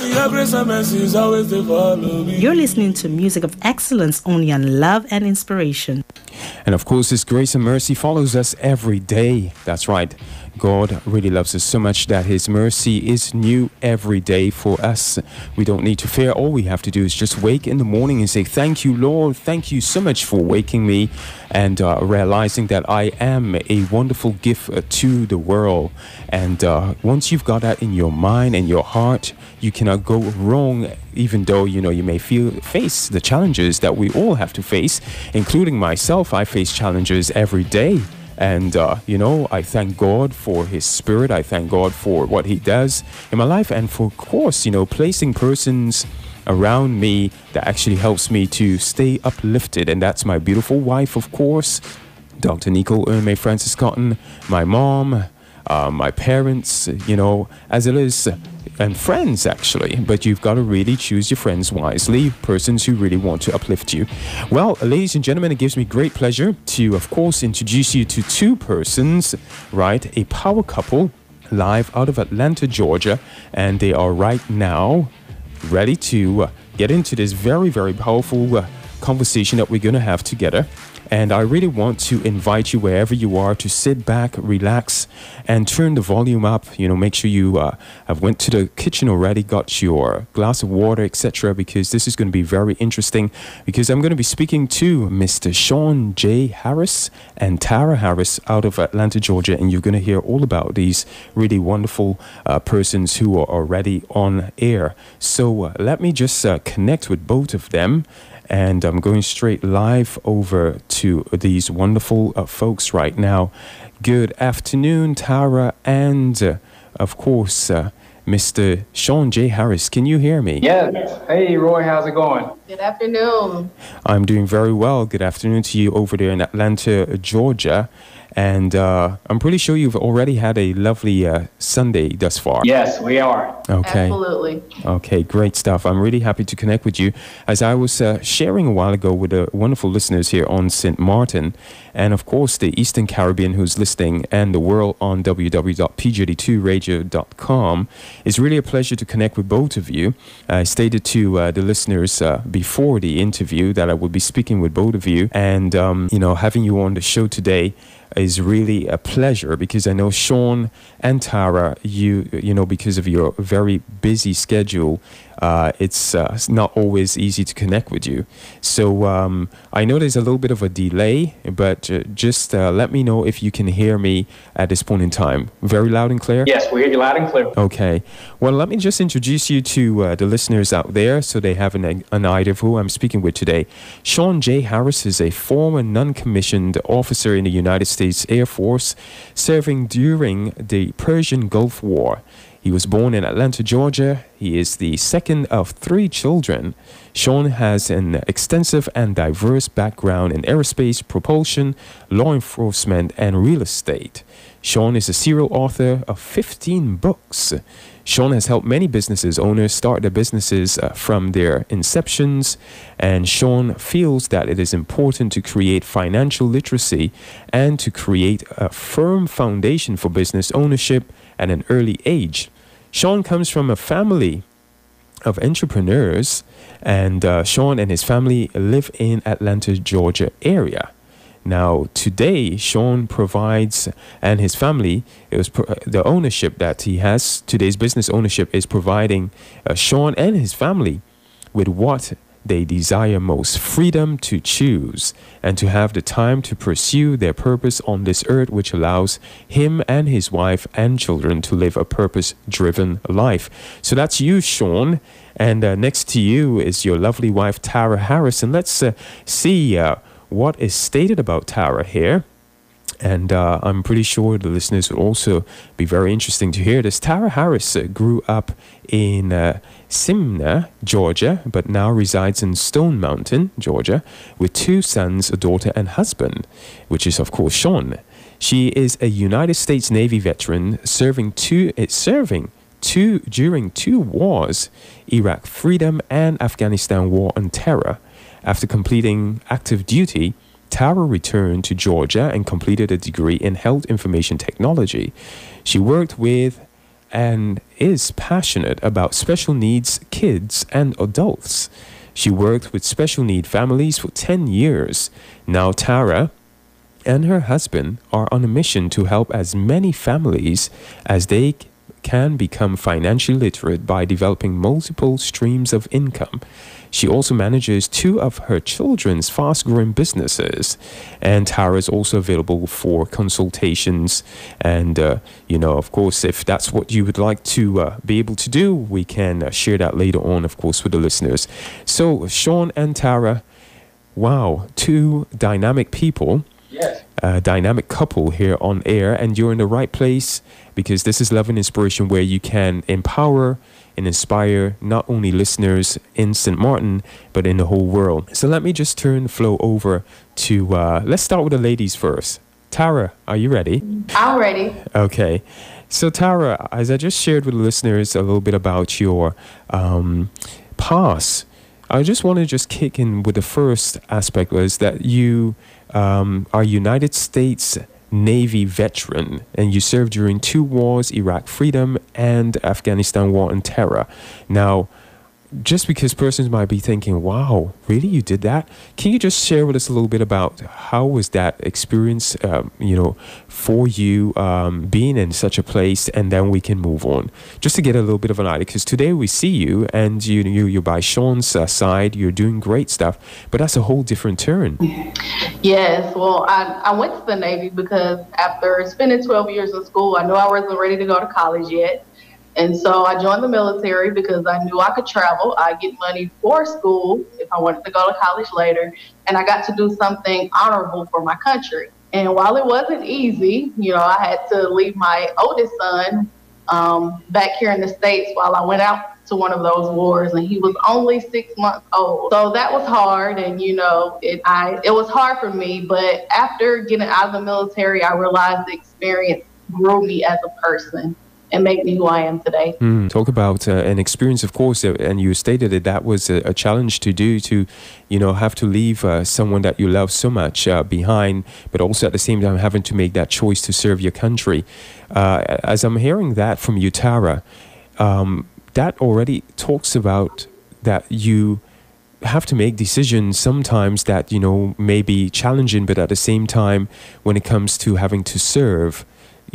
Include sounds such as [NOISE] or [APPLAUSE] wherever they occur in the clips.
God, your grace and mercy always to follow me. You're listening to music of excellence only on Love and Inspiration. And of course, His grace and mercy follows us every day. That's right. God really loves us so much that His mercy is new every day for us. We don't need to fear. All we have to do is just wake in the morning and say, Thank you, Lord. Thank you so much for waking me and uh, realizing that I am a wonderful gift uh, to the world. And uh, once you've got that in your mind and your heart, you cannot go wrong even though you know you may feel face the challenges that we all have to face including myself i face challenges every day and, uh, you know, I thank God for His Spirit. I thank God for what He does in my life. And for, of course, you know, placing persons around me that actually helps me to stay uplifted. And that's my beautiful wife, of course, Dr. Nicole Erme Francis Cotton, my mom, uh, my parents, you know, as it is and friends actually. But you've got to really choose your friends wisely persons who really want to uplift you. Well ladies and gentlemen it gives me great pleasure to of course introduce you to two persons right? A power couple live out of atlanta georgia and they are right now ready to uh, get into this very very powerful uh, conversation that we're going to have together and I really want to invite you wherever you are to sit back, relax, and turn the volume up. You know, make sure you uh, have went to the kitchen already, got your glass of water, etc. Because this is going to be very interesting. Because I'm going to be speaking to Mr. Sean J. Harris and Tara Harris out of Atlanta, Georgia, and you're going to hear all about these really wonderful uh, persons who are already on air. So uh, let me just uh, connect with both of them and I'm going straight live over to these wonderful uh, folks right now. Good afternoon, Tara, and uh, of course, uh, Mr. Sean J. Harris. Can you hear me? Yes. Hey, Roy, how's it going? Good afternoon. I'm doing very well. Good afternoon to you over there in Atlanta, Georgia. And uh, I'm pretty sure you've already had a lovely uh, Sunday thus far. Yes, we are. Okay. Absolutely. Okay, great stuff. I'm really happy to connect with you. As I was uh, sharing a while ago with the wonderful listeners here on St. Martin, and of course the Eastern Caribbean who's listening, and the world on www.pjd2radio.com, it's really a pleasure to connect with both of you. I stated to uh, the listeners uh, before the interview that I would be speaking with both of you, and um, you know, having you on the show today is really a pleasure because I know Sean and Tara, you you know, because of your very busy schedule, uh, it's, uh, it's not always easy to connect with you. So um, I know there's a little bit of a delay, but uh, just uh, let me know if you can hear me at this point in time. Very loud and clear? Yes, we hear you loud and clear. Okay. Well, let me just introduce you to uh, the listeners out there so they have an, an idea of who I'm speaking with today. Sean J. Harris is a former non commissioned officer in the United States Air Force, serving during the Persian Gulf War. He was born in Atlanta, Georgia. He is the second of three children. Sean has an extensive and diverse background in aerospace, propulsion, law enforcement, and real estate. Sean is a serial author of 15 books. Sean has helped many businesses owners start their businesses uh, from their inceptions, and Sean feels that it is important to create financial literacy and to create a firm foundation for business ownership at an early age. Sean comes from a family of entrepreneurs, and uh, Sean and his family live in Atlanta, Georgia area. Now, today, Sean provides, and his family, was pro- the ownership that he has, today's business ownership is providing uh, Sean and his family with what they desire most freedom to choose and to have the time to pursue their purpose on this earth, which allows him and his wife and children to live a purpose driven life. So that's you, Sean. And uh, next to you is your lovely wife, Tara Harrison. Let's uh, see uh, what is stated about Tara here. And uh, I'm pretty sure the listeners will also be very interesting to hear this. Tara Harris uh, grew up in uh, Smyrna, Georgia, but now resides in Stone Mountain, Georgia, with two sons, a daughter, and husband, which is, of course, Sean. She is a United States Navy veteran serving two, uh, serving two during two wars Iraq Freedom and Afghanistan War on Terror. After completing active duty, Tara returned to Georgia and completed a degree in health information technology. She worked with and is passionate about special needs kids and adults. She worked with special need families for 10 years. Now, Tara and her husband are on a mission to help as many families as they can become financially literate by developing multiple streams of income. She also manages two of her children's fast growing businesses. And Tara is also available for consultations. And, uh, you know, of course, if that's what you would like to uh, be able to do, we can uh, share that later on, of course, with the listeners. So, Sean and Tara, wow, two dynamic people. A dynamic couple here on air, and you're in the right place because this is Love and Inspiration where you can empower and inspire not only listeners in St. Martin, but in the whole world. So let me just turn the flow over to, uh, let's start with the ladies first. Tara, are you ready? I'm ready. Okay. So, Tara, as I just shared with the listeners a little bit about your um, past, I just want to just kick in with the first aspect was that you um, are United States Navy veteran, and you served during two wars Iraq Freedom and Afghanistan War on Terror. Now, just because persons might be thinking, wow, really, you did that? Can you just share with us a little bit about how was that experience, um, you know, for you um, being in such a place, and then we can move on, just to get a little bit of an idea. Because today we see you, and you, you you're by Sean's uh, side, you're doing great stuff, but that's a whole different turn. [LAUGHS] Yes, well, I, I went to the Navy because after spending 12 years in school, I knew I wasn't ready to go to college yet. And so I joined the military because I knew I could travel. I get money for school if I wanted to go to college later, and I got to do something honorable for my country. And while it wasn't easy, you know, I had to leave my oldest son um, back here in the States while I went out to one of those wars and he was only six months old. So that was hard and you know, it I it was hard for me, but after getting out of the military I realized the experience grew me as a person and make me who I am today. Mm, talk about uh, an experience, of course, uh, and you stated that that was a, a, challenge to do to, you know, have to leave uh, someone that you love so much uh, behind, but also at the same time having to make that choice to serve your country. Uh, as I'm hearing that from you, Tara, um, that already talks about that you have to make decisions sometimes that you know may be challenging, but at the same time, when it comes to having to serve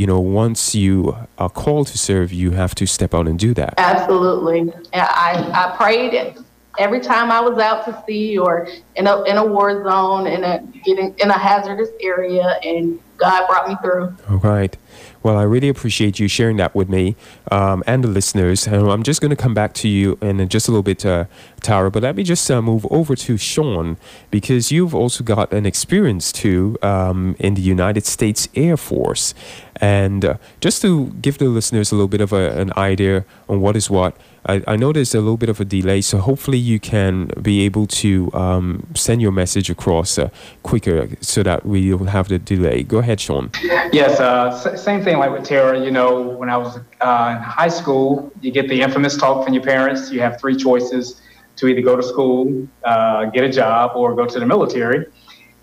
you know, once you are called to serve, you have to step out and do that. Absolutely. I, I prayed every time I was out to sea or in a, in a war zone, in a, in a hazardous area, and God brought me through. All right. Well, I really appreciate you sharing that with me um, and the listeners. And I'm just going to come back to you in just a little bit, uh, Tara. But let me just uh, move over to Sean because you've also got an experience too um, in the United States Air Force. And uh, just to give the listeners a little bit of a, an idea on what is what, I, I know there's a little bit of a delay, so hopefully you can be able to um, send your message across uh, quicker so that we don't have the delay. Go ahead, Sean. Yes, uh, same thing like with Tara. You know, when I was uh, in high school, you get the infamous talk from your parents. You have three choices to either go to school, uh, get a job, or go to the military.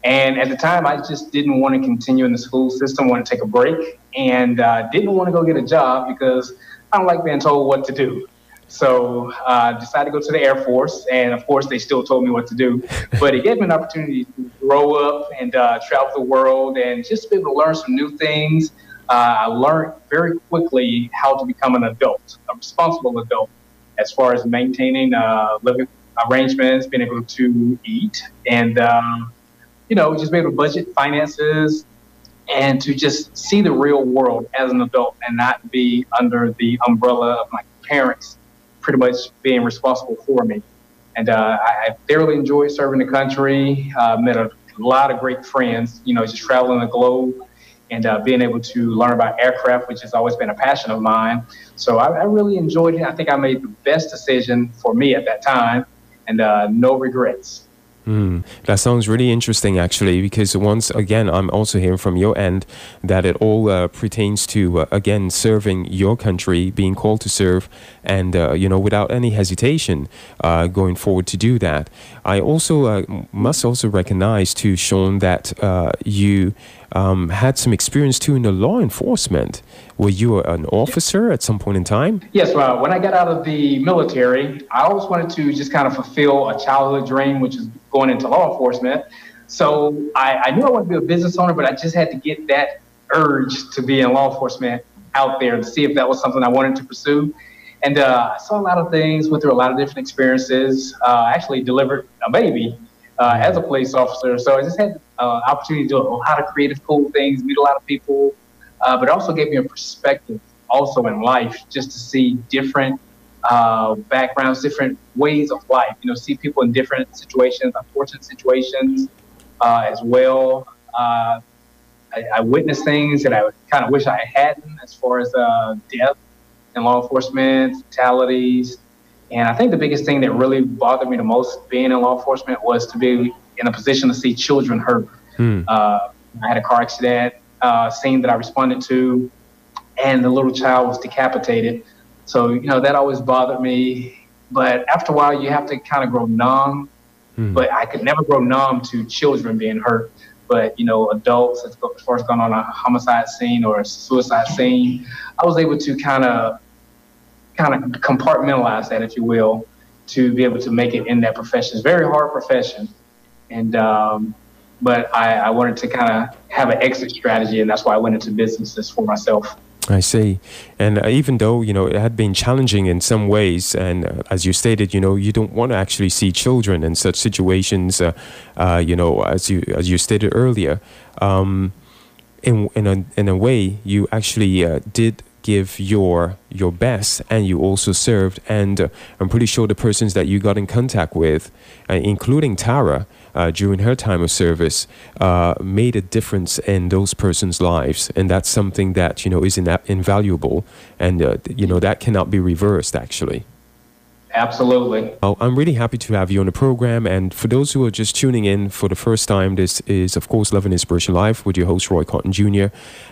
And at the time, I just didn't want to continue in the school system, want to take a break, and uh, didn't want to go get a job because I don't like being told what to do. So I uh, decided to go to the Air Force, and of course, they still told me what to do. [LAUGHS] But it gave me an opportunity to grow up and uh, travel the world and just be able to learn some new things. Uh, I learned very quickly how to become an adult, a responsible adult, as far as maintaining uh, living arrangements, being able to eat, and um, you know, just be able to budget finances, and to just see the real world as an adult and not be under the umbrella of my parents pretty much being responsible for me. And uh, I, thoroughly enjoyed serving the country. Uh, met a lot of great friends. You know, just traveling the globe and uh, being able to learn about aircraft, which has always been a passion of mine. So I, I really enjoyed it. I think I made the best decision for me at that time, and uh, no regrets. Mm, that sounds really interesting, actually, because once again, I'm also hearing from your end that it all uh, pertains to, uh, again, serving your country, being called to serve, and, uh, you know, without any hesitation uh, going forward to do that. I also uh, must also recognize, too, Sean, that uh, you um, had some experience too in the law enforcement. Were you an officer at some point in time? Yes, well, when I got out of the military, I always wanted to just kind of fulfill a childhood dream, which is going into law enforcement. So I, I knew I wanted to be a business owner, but I just had to get that urge to be in law enforcement out there to see if that was something I wanted to pursue. And uh, I saw a lot of things, went through a lot of different experiences. Uh, actually delivered a baby uh, as a police officer, so I just had uh, opportunity to do a lot of creative, cool things, meet a lot of people, uh, but also gave me a perspective also in life, just to see different uh, backgrounds, different ways of life. You know, see people in different situations, unfortunate situations uh, as well. Uh, I, I witnessed things that I kind of wish I hadn't, as far as death in law enforcement, fatalities. And I think the biggest thing that really bothered me the most being in law enforcement was to be in a position to see children hurt. Hmm. Uh, I had a car accident uh, scene that I responded to, and the little child was decapitated. So, you know, that always bothered me. But after a while, you have to kind of grow numb. Hmm. But I could never grow numb to children being hurt. But, you know, adults, as far as going on a homicide scene or a suicide scene, I was able to kind of kind of compartmentalize that, if you will, to be able to make it in that profession. It's a very hard profession, and um, but I, I wanted to kind of have an exit strategy, and that's why I went into businesses for myself. I see. And uh, even though, you know, it had been challenging in some ways, and uh, as you stated, you know, you don't want to actually see children in such situations, uh, uh you know, as you, as you stated earlier, um, in, in, a, in a way, you actually uh, did give your your best and you also served and uh, i'm pretty sure the persons that you got in contact with uh, including tara uh, during her time of service uh, made a difference in those persons lives and that's something that you know is in- invaluable and uh, you know that cannot be reversed actually Absolutely. Oh, I'm really happy to have you on the program. And for those who are just tuning in for the first time, this is, of course, Love and Inspiration Live with your host, Roy Cotton Jr.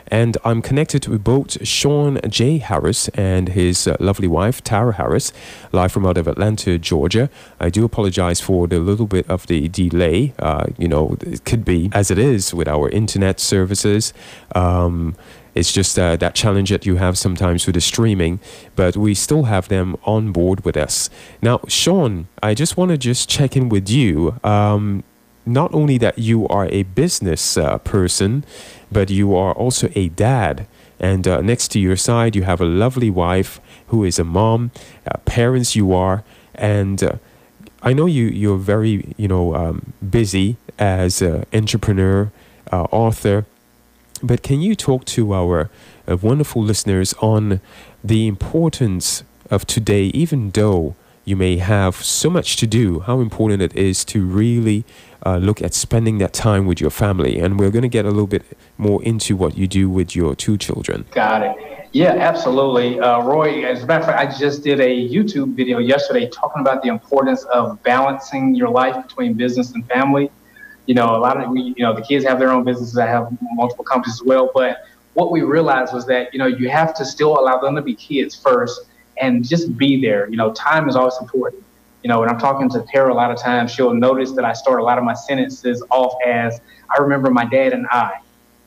And I'm connected with both Sean J. Harris and his uh, lovely wife, Tara Harris, live from out of Atlanta, Georgia. I do apologize for the little bit of the delay. Uh, you know, it could be as it is with our internet services. Um, it's just uh, that challenge that you have sometimes with the streaming, but we still have them on board with us. Now, Sean, I just want to just check in with you. Um, not only that you are a business uh, person, but you are also a dad. And uh, next to your side, you have a lovely wife who is a mom, uh, parents you are, and uh, I know you you're very you know um, busy as an entrepreneur, uh, author, but can you talk to our uh, wonderful listeners on the importance of today, even though you may have so much to do, how important it is to really uh, look at spending that time with your family? And we're going to get a little bit more into what you do with your two children. Got it. Yeah, absolutely. Uh, Roy, as a matter of fact, I just did a YouTube video yesterday talking about the importance of balancing your life between business and family you know, a lot of we, you know, the kids have their own businesses. I have multiple companies as well. But what we realized was that, you know, you have to still allow them to be kids first and just be there. You know, time is always important. You know, when I'm talking to Tara a lot of times, she'll notice that I start a lot of my sentences off as I remember my dad and I.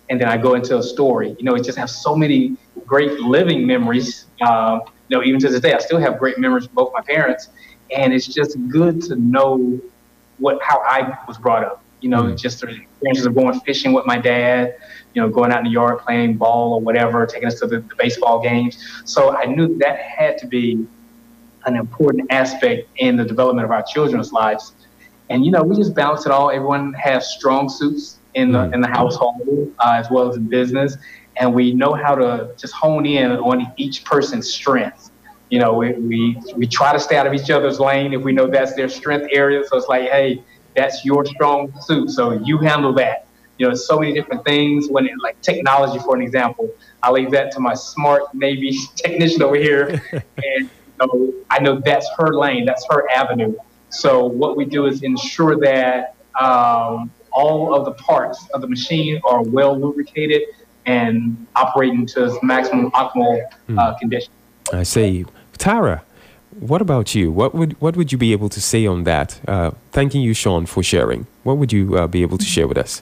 And then I go into a story. You know, it just have so many great living memories. Um, you know, even to this day, I still have great memories of both my parents. And it's just good to know what how I was brought up you know, mm-hmm. just the experiences of going fishing with my dad, you know, going out in the yard playing ball or whatever, taking us to the, the baseball games. So I knew that had to be an important aspect in the development of our children's lives. And you know, we just balance it all. Everyone has strong suits in the mm-hmm. in the household uh, as well as in business, and we know how to just hone in on each person's strengths. You know, we, we we try to stay out of each other's lane if we know that's their strength area. So it's like, hey, that's your strong suit. So you handle that. You know, so many different things. When it, like technology, for an example, I leave that to my smart Navy [LAUGHS] technician over here, [LAUGHS] and you know, I know that's her lane, that's her avenue. So what we do is ensure that um, all of the parts of the machine are well lubricated and operating to its maximum optimal uh, hmm. condition. I see. Tara, what about you? What would what would you be able to say on that? Uh, thanking you, Sean, for sharing. What would you uh, be able to share with us?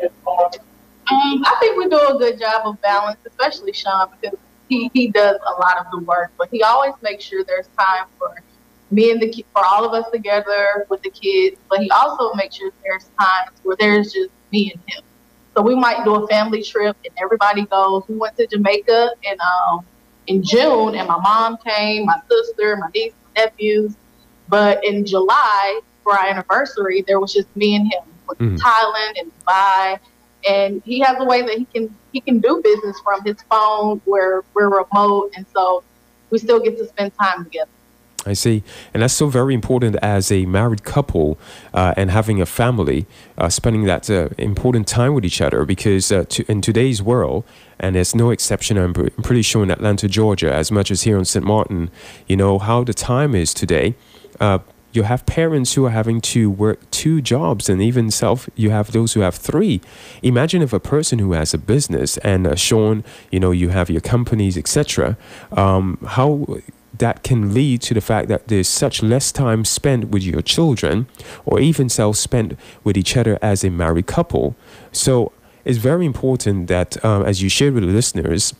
Um, I think we do a good job of balance, especially Sean, because he, he does a lot of the work, but he always makes sure there's time for me and the for all of us together with the kids. But he also makes sure there's times where there's just me and him. So we might do a family trip and everybody goes. We went to Jamaica and um in June and my mom came, my sister, my niece, my nephews. But in July for our anniversary, there was just me and him with mm. Thailand and Dubai. And he has a way that he can he can do business from his phone where we're remote and so we still get to spend time together. I see. And that's so very important as a married couple uh, and having a family, uh, spending that uh, important time with each other because uh, to, in today's world, and there's no exception, I'm, I'm, pretty sure in Atlanta, Georgia, as much as here in St. Martin, you know, how the time is today. Uh, you have parents who are having to work two jobs and even self you have those who have three imagine if a person who has a business and uh, sean you know you have your companies etc um, how that can lead to the fact that there's such less time spent with your children or even self spent with each other as a married couple. So it's very important that, um, as you shared with the listeners,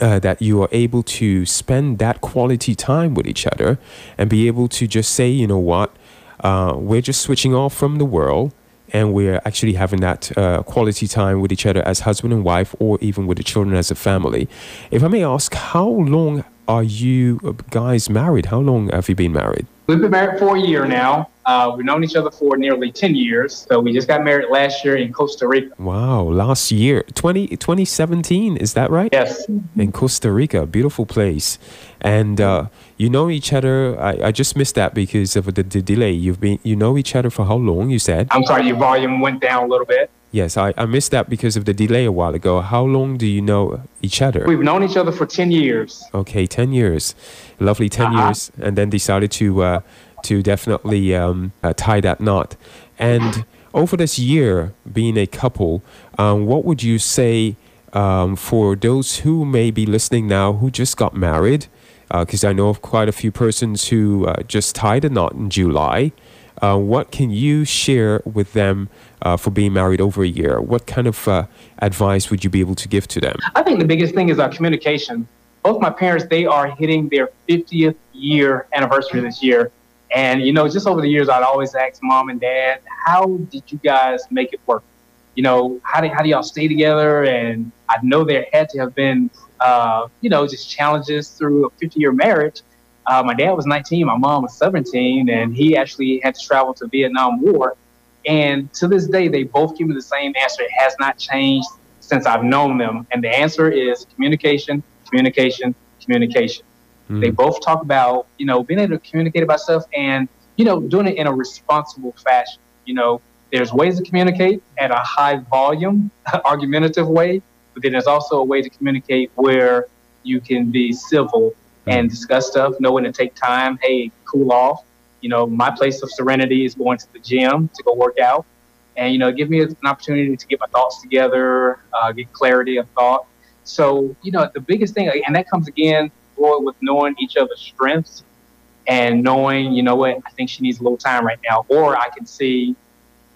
uh, that you are able to spend that quality time with each other and be able to just say, you know what, uh, we're just switching off from the world and we're actually having that uh, quality time with each other as husband and wife or even with the children as a family. If I may ask, how long are you guys married? How long have you been married? We've been married for a year now. Uh, we've known each other for nearly 10 years. So we just got married last year in Costa Rica. Wow, last year. 20, 2017, is that right? Yes. In Costa Rica, beautiful place. And uh, you know each other. I, I just missed that because of the, the delay. You've been you know each other for how long, you said? I'm sorry, your volume went down a little bit. Yes, I, I missed that because of the delay a while ago. How long do you know each other? We've known each other for 10 years. Okay, 10 years. Lovely 10 uh-huh. years. And then decided to, uh, to definitely um, uh, tie that knot. And over this year, being a couple, um, what would you say um, for those who may be listening now who just got married? Because uh, I know of quite a few persons who uh, just tied a knot in July. Uh, what can you share with them uh, for being married over a year? What kind of uh, advice would you be able to give to them? I think the biggest thing is our communication. Both my parents, they are hitting their 50th year anniversary this year. And, you know, just over the years, I'd always ask mom and dad, how did you guys make it work? You know, how do, how do y'all stay together? And I know there had to have been, uh, you know, just challenges through a 50 year marriage. Uh, my dad was 19, my mom was 17, and he actually had to travel to Vietnam War. And to this day, they both give me the same answer. It has not changed since I've known them. And the answer is communication, communication, communication. Mm-hmm. They both talk about, you know, being able to communicate about stuff and, you know, doing it in a responsible fashion. You know, there's ways to communicate at a high volume, [LAUGHS] argumentative way, but then there's also a way to communicate where you can be civil and discuss stuff, know when to take time. Hey, cool off. You know, my place of serenity is going to the gym to go work out, and you know, give me an opportunity to get my thoughts together, uh, get clarity of thought. So, you know, the biggest thing, and that comes again, boy, with knowing each other's strengths and knowing, you know what, I think she needs a little time right now, or I can see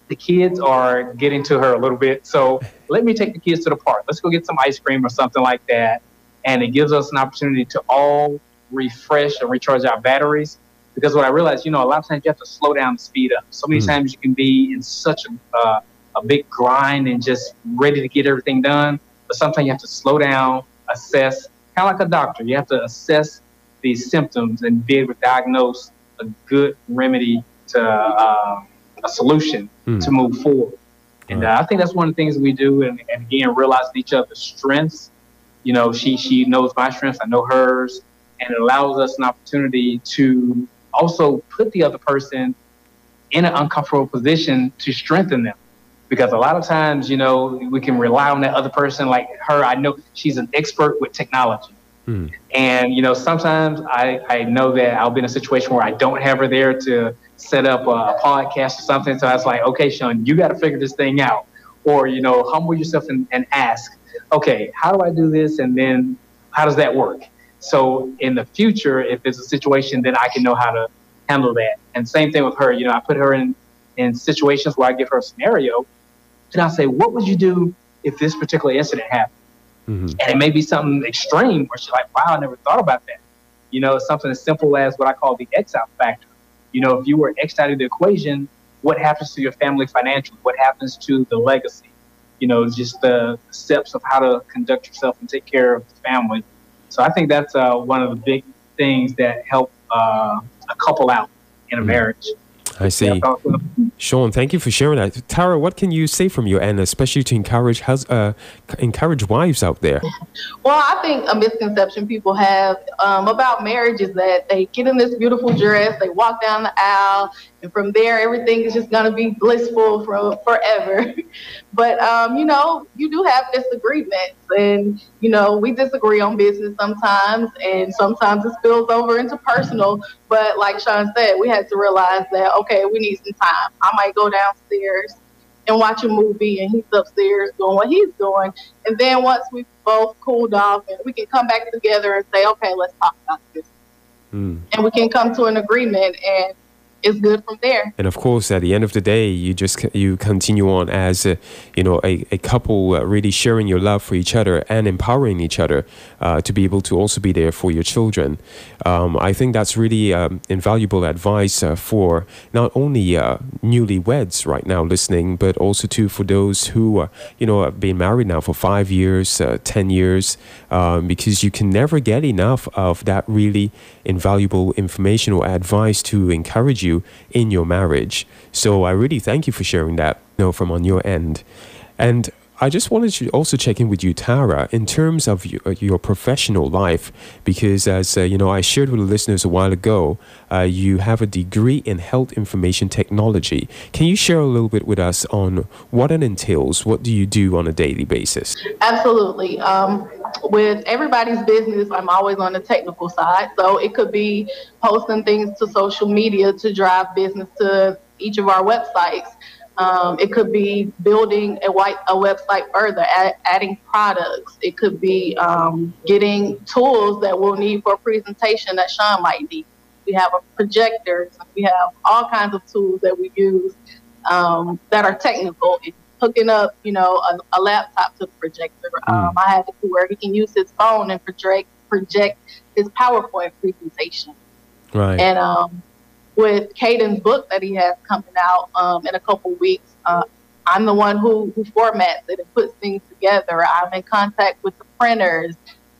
the kids are getting to her a little bit. So let me take the kids to the park. Let's go get some ice cream or something like that and it gives us an opportunity to all refresh and recharge our batteries. Because what I realized, you know, a lot of times you have to slow down the speed up. So many mm times you can be in such a, uh, a big grind and just ready to get everything done. But sometimes you have to slow down, assess, kind of like a doctor. You have to assess these symptoms and be able to diagnose a good remedy to uh, a solution mm. to move forward. And uh, I think that's one of the things we do. And, and again, realizing each other's strengths you know, she she knows my strengths, I know hers, and it allows us an opportunity to also put the other person in an uncomfortable position to strengthen them. Because a lot of times, you know, we can rely on that other person. Like her, I know she's an expert with technology. Hmm. And, you know, sometimes I, I know that I'll be in a situation where I don't have her there to set up a, a podcast or something. So I was like, okay, Sean, you got to figure this thing out. Or, you know, humble yourself and, and ask okay, how do I do this? And then how does that work? So in the future, if it's a situation, then I can know how to handle that. And same thing with her. You know, I put her in, in situations where I give her a scenario and I say, what would you do if this particular incident happened? Mm-hmm. And it may be something extreme where she's like, wow, I never thought about that. You know, something as simple as what I call the X out factor. You know, if you were X out of the equation, what happens to your family financially? What happens to the legacy? You know, just the steps of how to conduct yourself and take care of the family. So I think that's uh, one of the big things that help uh, a couple out in a marriage. I see. Sean, thank you for sharing that. Tara, what can you say from your end, especially to encourage hus- uh, encourage wives out there? Well, I think a misconception people have um, about marriage is that they get in this beautiful dress, they walk down the aisle, and from there everything is just going to be blissful for forever. [LAUGHS] but um, you know, you do have disagreements, and you know, we disagree on business sometimes, and sometimes it spills over into personal. But like Sean said, we had to realize that okay, we need some time. I might go downstairs and watch a movie, and he's upstairs doing what he's doing, and then once we both cooled off, and we can come back together and say, okay, let's talk about this. Mm. And we can come to an agreement and is good from there. And of course, at the end of the day, you just you continue on as a, you know a, a couple uh, really sharing your love for each other and empowering each other uh, to be able to also be there for your children. Um, I think that's really um, invaluable advice uh, for not only uh, newlyweds right now listening, but also too for those who you know have been married now for five years, uh, ten years, um, because you can never get enough of that really invaluable information or advice to encourage you in your marriage. So I really thank you for sharing that you know, from on your end. And I just wanted to also check in with you, Tara, in terms of your, uh, your professional life, because as uh, you know, I shared with the listeners a while ago, uh, you have a degree in health information technology. Can you share a little bit with us on what it entails? What do you do on a daily basis? Absolutely. Um, with everybody's business, I'm always on the technical side, so it could be posting things to social media to drive business to each of our websites. Um, it could be building a, white, a website further, add, adding products. It could be um, getting tools that we'll need for a presentation that Sean might need. We have a projector. we have all kinds of tools that we use um, that are technical. Hooking up, you know, a, a laptop to the projector. Mm. I have it to where he can use his phone and project project his PowerPoint presentation. Right. And um, with Caden's book that he has coming out um, in a couple weeks. Uh, I'm the one who, who formats it and puts things together. I'm in contact with the printers.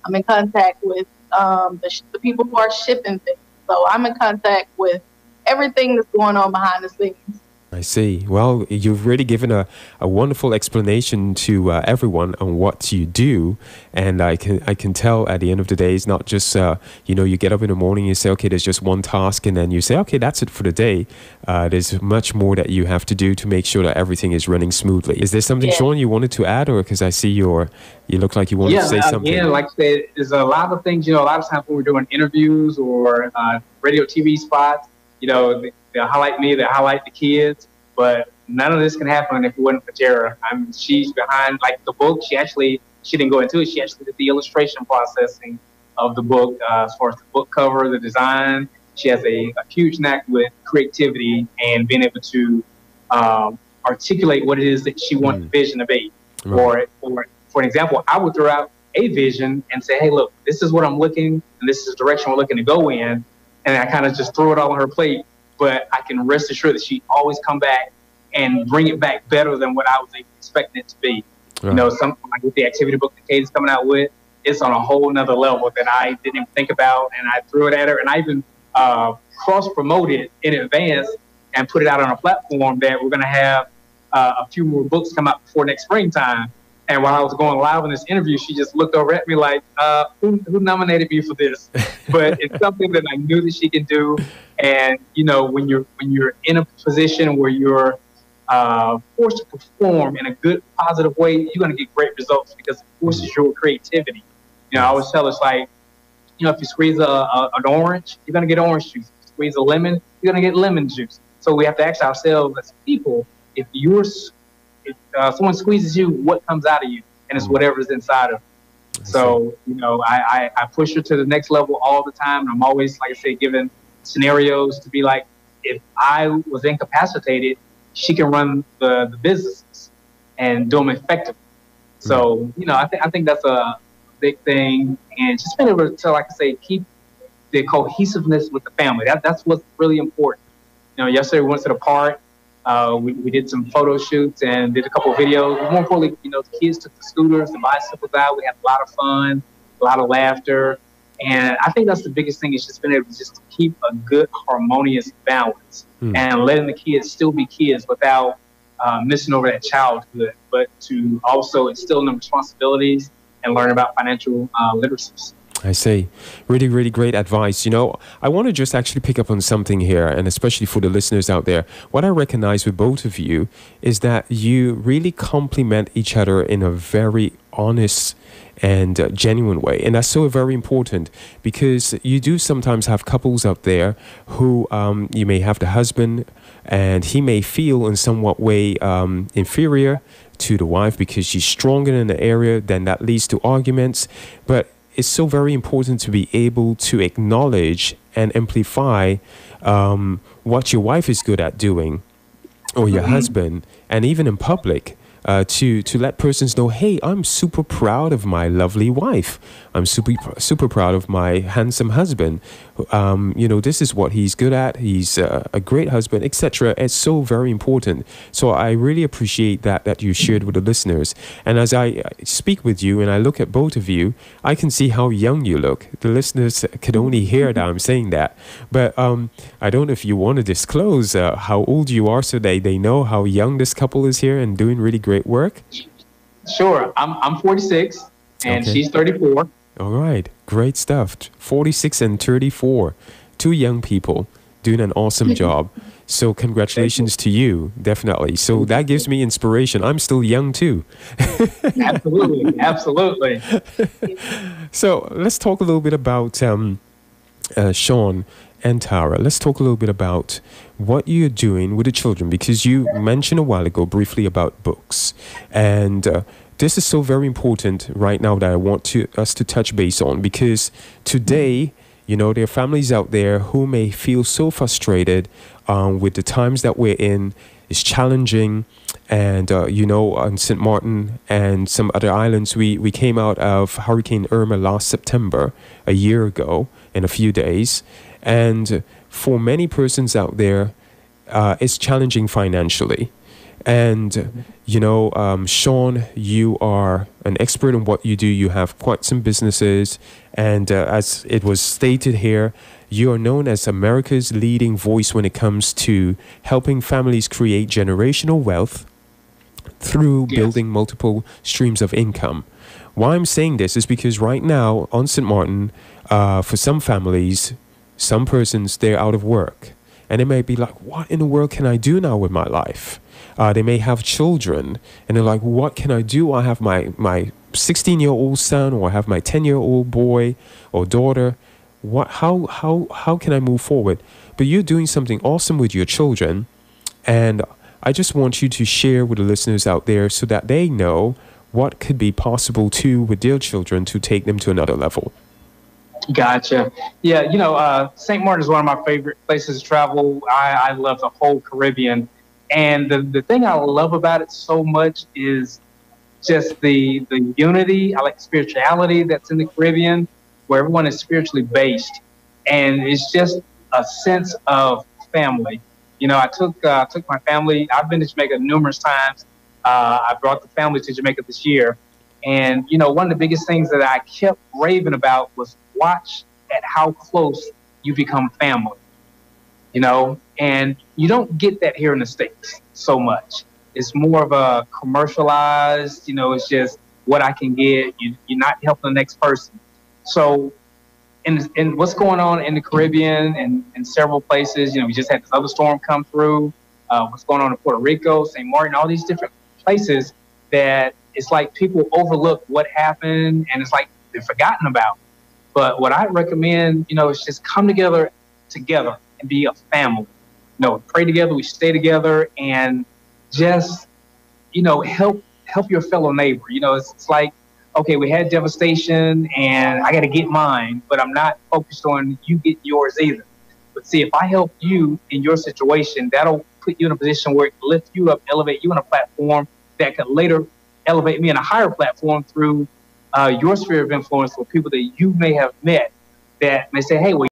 I'm in contact with um, the, sh- the people who are shipping things. So I'm in contact with everything that's going on behind the scenes. I see. Well, you've really given a, a wonderful explanation to uh, everyone on what you do, and I can I can tell at the end of the day, it's not just uh, you know you get up in the morning, you say okay, there's just one task, and then you say okay, that's it for the day. Uh, there's much more that you have to do to make sure that everything is running smoothly. Is there something, yeah. Sean, you wanted to add, or because I see your you look like you wanted yeah, to say uh, something? Yeah, like I said, there's a lot of things. You know, a lot of times when we're doing interviews or uh, radio, TV spots, you know they highlight me, They'll highlight the kids, but none of this can happen if it wasn't for Tara. I mean, she's behind like the book. She actually she didn't go into it. She actually did the illustration processing of the book uh, as far as the book cover, the design. She has a, a huge knack with creativity and being able to um, articulate what it is that she wants mm. the vision to be. Right. Or, or for an example, I would throw out a vision and say, "Hey, look, this is what I'm looking, and this is the direction we're looking to go in." And I kind of just throw it all on her plate but I can rest assured that she always come back and bring it back better than what I was expecting it to be. Right. You know, some like with the activity book that Caden's coming out with, it's on a whole nother level that I didn't even think about, and I threw it at her, and I even uh, cross promoted in advance and put it out on a platform that we're going to have uh, a few more books come out before next springtime. And while I was going live in this interview, she just looked over at me like, uh, who, who, nominated me for this? [LAUGHS] but it's something that I knew that she can do. And you know, when you're when you're in a position where you're uh, forced to perform in a good, positive way, you're going to get great results because it forces your creativity. You know, I always tell us like, you know, if you squeeze a, a, an orange, you're going to get orange juice. If you squeeze a lemon, you're going to get lemon juice. So we have to ask ourselves as people, if you're if uh, someone squeezes you, what comes out of you? And it's mm. whatever's inside of you. So, you know, I, I, I, push her to the next level all the time. I'm always, like I say, given scenarios to be like, if I was incapacitated, she can run the, the businesses and do them effectively. So, you know, I think I think that's a big thing, and just being able to, like I say, keep the cohesiveness with the family. That that's what's really important. You know, yesterday we went to the park. Uh, we, we did some photo shoots and did a couple of videos. More importantly, you know, the kids took the scooters, the bicycles out. We had a lot of fun, a lot of laughter. And I think that's the biggest thing is just being able to just keep a good harmonious balance mm. and letting the kids still be kids without uh, missing over that childhood, but to also instill in them responsibilities and learn about financial uh, literacies. I see. Really, really great advice. You know, I want to just actually pick up on something here, and especially for the listeners out there. What I recognize with both of you is that you really complement each other in a very honest and uh, genuine way. And that's so very important because you do sometimes have couples out there who um, you may have the husband and he may feel in somewhat way um, inferior to the wife because she's stronger in the area, then that leads to arguments. But it's so very important to be able to acknowledge and amplify um, what your wife is good at doing or your mm-hmm. husband and even in public uh, to to let persons know, hey, I'm super proud of my lovely wife. I'm super super proud of my handsome husband. Um, you know, this is what he's good at. He's uh, a great husband, etc. It's so very important. So I really appreciate that that you shared with the listeners. And as I speak with you and I look at both of you, I can see how young you look. The listeners can only hear that I'm saying that, but um, I don't know if you want to disclose uh, how old you are so they they know how young this couple is here and doing really great work. Sure, I'm I'm 46 and okay. she's 34. All right, great stuff. 46 and 34, two young people doing an awesome [LAUGHS] job. So congratulations to you, definitely. So that gives me inspiration. I'm still young too. [LAUGHS] absolutely, absolutely. so let's talk a little bit about um, uh, Sean and Tara. Let's talk a little bit about what you're doing with the children because you mentioned a while ago briefly about books and. Uh, this is so very important right now that I want to us to touch base on because today, you know, there are families out there who may feel so frustrated um, with the times that we're in. It's challenging, and uh, you know, on St. Martin and some other islands, we we came out of Hurricane Irma last September, a year ago, in a few days, and for many persons out there, uh, it's challenging financially. And, you know, um, Sean, you are an expert in what you do. You have quite some businesses. And uh, as it was stated here, you are known as America's leading voice when it comes to helping families create generational wealth through yes. building multiple streams of income. Why I'm saying this is because right now on St. Martin, uh, for some families, some persons, they're out of work. And they may be like, what in the world can I do now with my life? Uh, they may have children, and they're like, "What can I do? I have my my 16 year old son, or I have my 10 year old boy or daughter. What? How how how can I move forward?" But you're doing something awesome with your children, and I just want you to share with the listeners out there so that they know what could be possible too with their children to take them to another level. Gotcha. Yeah, you know, uh, St. Martin is one of my favorite places to travel. I, I love the whole Caribbean. And the, the thing I love about it so much is just the the unity. I like spirituality that's in the Caribbean, where everyone is spiritually based, and it's just a sense of family. You know, I took uh, took my family. I've been to Jamaica numerous times. Uh, I brought the family to Jamaica this year, and you know, one of the biggest things that I kept raving about was watch at how close you become family. You know, and you don't get that here in the States so much. It's more of a commercialized, you know, it's just what I can get. You, you're not helping the next person. So, in, in what's going on in the Caribbean and in several places, you know, we just had this other storm come through. Uh, what's going on in Puerto Rico, St. Martin, all these different places that it's like people overlook what happened and it's like they're forgotten about. But what I recommend, you know, is just come together together and be a family know, pray together, we stay together, and just you know help help your fellow neighbor. You know, it's, it's like okay, we had devastation, and I got to get mine, but I'm not focused on you get yours either. But see, if I help you in your situation, that'll put you in a position where it lifts you up, elevate you on a platform that could later elevate me in a higher platform through uh, your sphere of influence with people that you may have met that may say, hey, well,